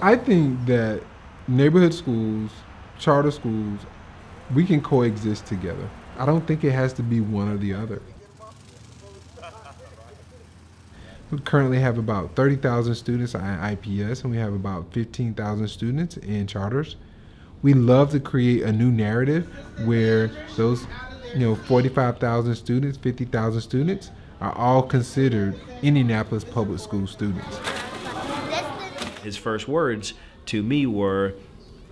I think that neighborhood schools, charter schools, we can coexist together. I don't think it has to be one or the other. We currently have about 30,000 students at IPS and we have about 15,000 students in charters. We love to create a new narrative where those, you know, 45,000 students, 50,000 students are all considered Indianapolis public school students. His first words to me were,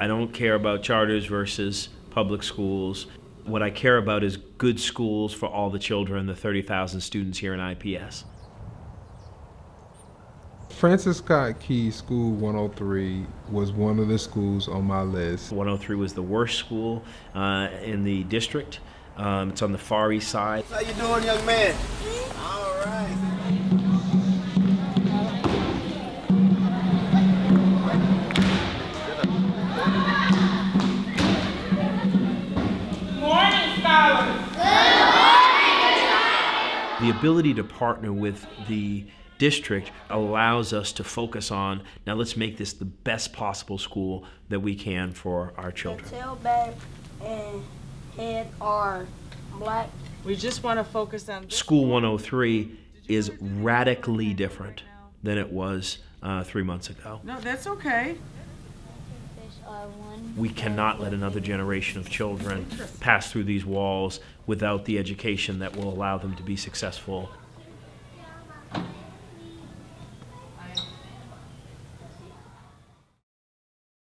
I don't care about charters versus public schools. What I care about is good schools for all the children, the 30,000 students here in IPS. Francis Scott Key School 103 was one of the schools on my list. 103 was the worst school uh, in the district. Um, it's on the far east side. How you doing, young man? All right. The ability to partner with the district allows us to focus on now let's make this the best possible school that we can for our children. Tailback and head are black. We just want to focus on this School 103 is radically different than it was uh, three months ago. No, that's okay. We cannot let another generation of children pass through these walls without the education that will allow them to be successful